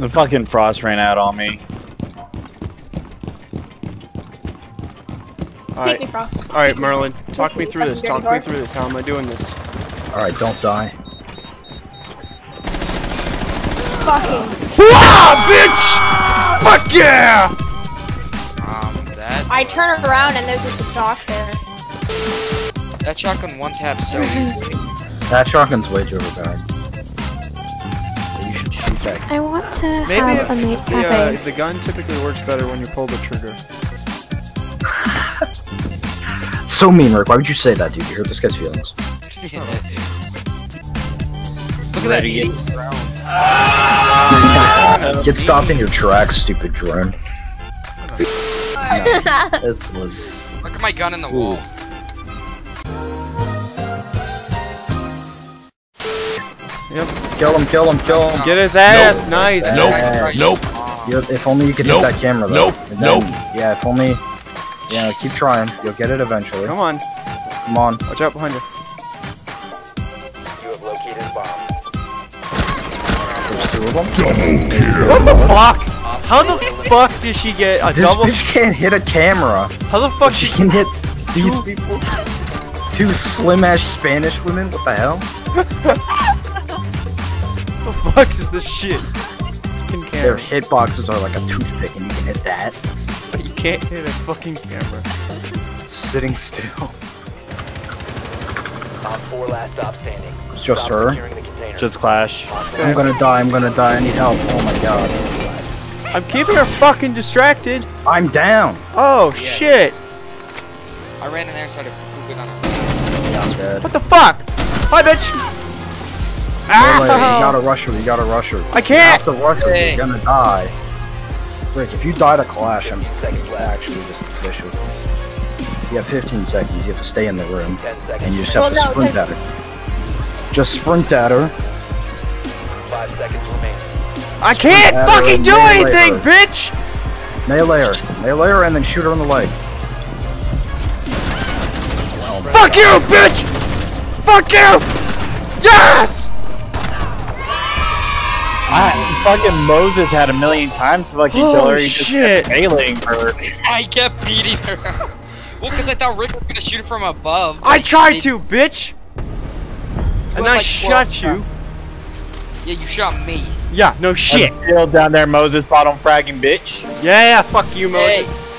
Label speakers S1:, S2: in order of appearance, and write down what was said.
S1: The fucking frost ran out on me.
S2: Alright, alright, Merlin, talk me through this. Talk me through this. How am I doing this?
S3: Alright, don't die.
S4: Fucking.
S2: Wow, bitch! Fuck yeah!
S5: Um, that
S4: I turn around and there's just a Josh there.
S5: that shotgun one tap so easily.
S3: That shotgun's way too overpowered. You should shoot that.
S6: I want to
S2: Maybe
S6: have a
S2: if
S6: mate
S2: the, uh, the gun typically works better when you pull the trigger.
S3: So mean, Rick. Why would you say that, dude? You hurt this guy's feelings.
S5: Look at that
S1: Ready to
S5: idiot drone.
S3: Get stopped in your tracks, stupid drone. this was.
S5: Look at my gun in the wall.
S2: Yep.
S3: Kill him, kill him, kill him.
S2: Get his ass! Nice!
S3: Nope. Nope. You- if only you could hit that camera, though.
S7: Nope.
S3: And then- Yeah, if only. Yeah, keep trying. You'll get it eventually.
S2: Come on.
S3: Come on.
S2: Watch out behind you. You have located a bomb.
S3: There's two of them. Double kill.
S2: What the fuck? How the fuck did she get a
S3: This
S2: double?
S3: bitch can't hit a camera.
S2: How the fuck
S3: She
S2: she?
S3: can hit these people. Two slim ass Spanish women. What the hell?
S2: the fuck is this shit? Fucking
S3: Their
S2: camera.
S3: hitboxes are like a toothpick, and you can hit that.
S2: But you can't hit a fucking camera.
S3: Sitting still.
S8: Op 4 last stop standing.
S3: It's just
S8: Stop
S3: her.
S8: securing the container.
S1: Just Clash.
S3: I'm gonna die. I'm gonna die. I need help. Oh my god.
S2: I'm keeping her fucking distracted.
S3: I'm down.
S2: Oh shit!
S5: I ran in there and started pooping on her.
S3: Yeah, I'm dead.
S2: What the fuck? Hi, bitch! Ah!
S3: Wait, wait, you gotta oh. rush her. You gotta rush her.
S2: I can't!
S3: You have to rush her.
S5: Hey.
S3: You're gonna die. Rick, if you die to Clash, I'm actually just vicious. You have 15 seconds. You have to stay in the room, and you just have
S4: Well,
S3: to sprint
S4: but-
S3: at her. Just sprint at her.
S8: 5 seconds remaining.
S2: I can't
S3: Sprint at her
S2: fucking do anything,
S3: her.
S2: bitch!
S3: Melee her. Melee her, and then shoot her in the leg.
S2: Fuck you, bitch! Fuck you! Yes!
S1: I, fucking Moses had a million times to fucking kill her.
S2: Holy
S1: He just kept failing her.
S5: I kept beating her. well, because I thought Rick was gonna shoot from above.
S2: I tried
S5: he-
S2: to, bitch! And I
S5: like
S2: shot
S5: 12
S2: you.
S5: Yeah, you shot me.
S2: Yeah, no shit.
S1: Field down there, Moses bottom fragging bitch.
S2: Yeah, yeah, fuck you,
S5: Hey,
S2: Moses.